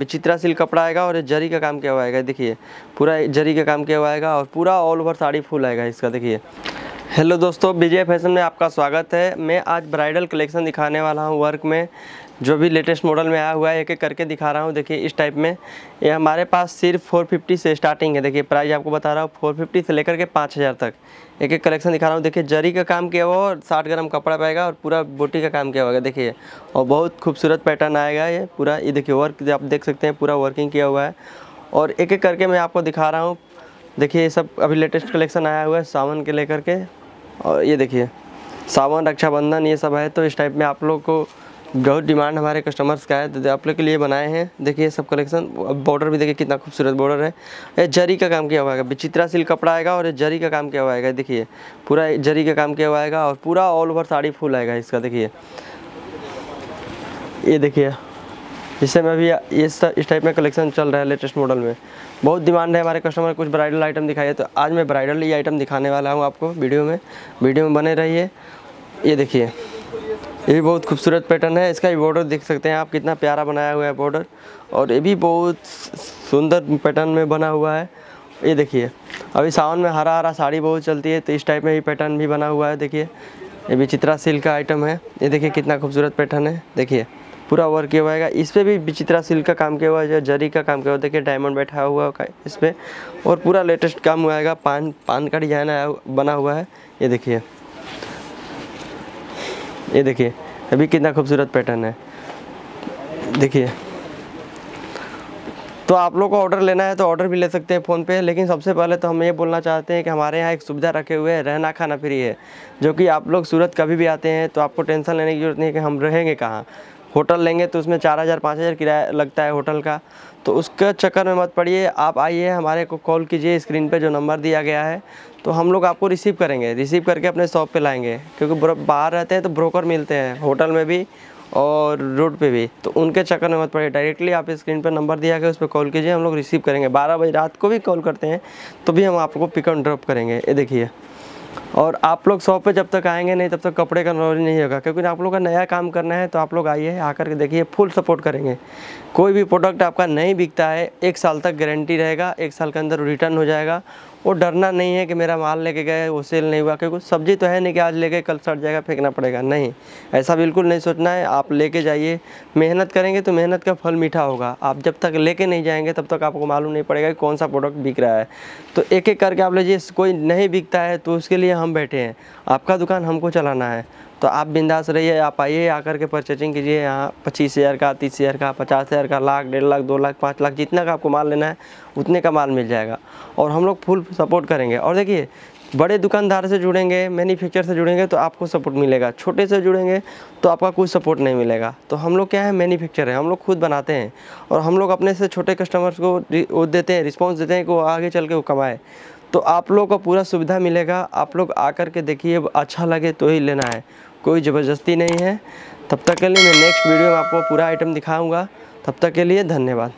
विचित्रा silk कपड़ा आएगा और जरी का काम किया हुआ आएगा, देखिए। पूरा जरी का काम किया हुआ आएगा और पूरा ऑल ओवर साड़ी फुल आएगा इसका, देखिए। हेलो दोस्तों विजय फ़ैशन में आपका स्वागत है। मैं आज ब्राइडल कलेक्शन दिखाने वाला हूँ वर्क में। जो भी लेटेस्ट मॉडल में आया हुआ है एक एक करके दिखा रहा हूँ। देखिए, इस टाइप में। ये हमारे पास सिर्फ़ 450 से स्टार्टिंग है। देखिए प्राइस आपको बता रहा हूँ 450 से लेकर के 5000 तक। एक एक कलेक्शन दिखा रहा हूँ। देखिए, जरी का काम किया हुआ और साठ ग्राम कपड़ा पाएगा और पूरा बोटी का काम किया हुआ है। देखिए, और बहुत खूबसूरत पैटर्न आएगा ये पूरा। ये देखिए वर्क आप देख सकते हैं, पूरा वर्किंग किया हुआ है। और एक एक करके मैं आपको दिखा रहा हूँ। देखिए, ये सब अभी लेटेस्ट कलेक्शन आया हुआ है सावन के लेकर के। और ये देखिए, सावन रक्षाबंधन ये सब है तो इस टाइप में आप लोग को बहुत डिमांड हमारे कस्टमर्स का है तो आप लोग के लिए बनाए हैं। देखिए, सब कलेक्शन बॉर्डर भी देखिए कितना खूबसूरत बॉर्डर है। ये जरी का काम किया हुआ है, विचित्रा सिल्क कपड़ा आएगा और ये जरी का काम किया हुआ आएगा, देखिए। पूरा जरी का काम किया हुआ आएगा और पूरा ऑल ओवर साड़ी फुल आएगा इसका, देखिए। ये देखिए जिससे में अभी ये स- इस टाइप में कलेक्शन चल रहा है लेटेस्ट मॉडल में। बहुत डिमांड है हमारे कस्टमर कुछ ब्राइडल आइटम दिखाइए तो आज मैं ब्राइडल ये आइटम दिखाने वाला हूँ आपको वीडियो में। वीडियो में बने रहिए। ये देखिए। ये भी बहुत खूबसूरत पैटर्न है। इसका भी बॉर्डर देख सकते हैं आप, कितना प्यारा बनाया हुआ है बॉर्डर और ये भी बहुत सुंदर पैटर्न में बना हुआ है। ये देखिए, अभी सावन में हरा हरा साड़ी बहुत चलती है तो इस टाइप में भी पैटर्न भी बना हुआ है, देखिए। ये भी चित्रा सिल्क का आइटम है। ये देखिए कितना खूबसूरत पैटर्न है, देखिए। पूरा वर्क किया हुआ है। इस पर भी विचित्रा सिल्क का काम किया हुआ है जरी का काम किया हुआ देखिए डायमंड बैठा हुआ है इस पर और पूरा लेटेस्ट काम हुआ है। पान पान का डिज़ाइन बना हुआ है। ये देखिए। ये देखिए, अभी कितना खूबसूरत पैटर्न है। देखिए। तो आप लोग को ऑर्डर लेना है तो ऑर्डर भी ले सकते हैं फ़ोन पे, लेकिन सबसे पहले तो हम ये बोलना चाहते हैं कि हमारे यहाँ एक सुविधा रखे हुए है, रहना खाना फ्री है, जो कि आप लोग सूरत कभी भी आते हैं तो आपको टेंशन लेने की ज़रूरत नहीं है कि हम रहेंगे कहाँ। होटल लेंगे तो उसमें चार हज़ार, पाँच हज़ार किराया लगता है होटल का। तो उसके चक्कर में मत पड़िए, आप आइए, हमारे को कॉल कीजिए स्क्रीन पे जो नंबर दिया गया है। तो हम लोग आपको रिसीव करेंगे, रिसीव करके अपने शॉप पे लाएँगे, क्योंकि बाहर रहते हैं तो ब्रोकर मिलते हैं होटल में भी और रोड पे भी। तो उनके चक्कर में मत पड़िए, डायरेक्टली आप स्क्रीन पर नंबर दिया गया, उस पर कॉल कीजिए, हम लोग रिसीव करेंगे। बारह बजे रात को भी कॉल करते हैं तो भी हम आपको पिक एंड ड्रॉप करेंगे। ये देखिए। और आप लोग शॉप पे जब तक आएँगे नहीं, तब तक कपड़े का नॉलेज नहीं होगा। क्योंकि आप लोग का नया काम करना है तो आप लोग आइए, आकर के देखिए फुल सपोर्ट करेंगे। कोई भी प्रोडक्ट आपका नहीं बिकता है, एक साल तक गारंटी रहेगा, एक साल के अंदर रिटर्न हो जाएगा। वो डरना नहीं है कि मेरा माल लेके गए, वो सेल नहीं हुआ, क्योंकि सब्ज़ी तो है नहीं कि आज लेके कल सड़ जाएगा, फेंकना पड़ेगा। नहीं, ऐसा बिल्कुल नहीं सोचना है। आप लेके जाइए। मेहनत करेंगे तो मेहनत का फल मीठा होगा। आप जब तक लेके नहीं जाएँगे, तब तक आपको मालूम नहीं पड़ेगा कि कौन सा प्रोडक्ट बिक रहा है। तो एक एक करके आप लीजिए, कोई नहीं बिकता है तो उसके लिए हम बैठे हैं। आपका दुकान हमको चलाना है। तो आप बिंदास रहिए, आप आइए, आकर के परचेजिंग कीजिए। यहाँ पच्चीस हज़ार का, तीस हज़ार का, पचास हज़ार का, लाख, डेढ़ लाख, दो लाख, पाँच लाख, जितना का आपको माल लेना है, उतने का माल मिल जाएगा। और हम लोग फुल सपोर्ट करेंगे। और देखिए, बड़े दुकानदार से जुड़ेंगे मैन्युफैक्चर से जुड़ेंगे तो आपको सपोर्ट मिलेगा। छोटे से जुड़ेंगे तो आपका कुछ सपोर्ट नहीं मिलेगा। तो हम लोग क्या है मैन्युफैक्चर है। हम लोग खुद बनाते हैं। और हम लोग अपने से छोटे कस्टमर्स को वो देते हैं रिस्पॉन्स देते हैं कि वो आगे चल के वो कमाए। तो आप लोग को पूरा सुविधा मिलेगा। आप लोग आकर के देखिए अच्छा लगे तो ही लेना है। कोई ज़बरदस्ती नहीं है। तब तक के लिए मैं नेक्स्ट वीडियो में आपको पूरा आइटम दिखाऊँगा। तब तक के लिए धन्यवाद।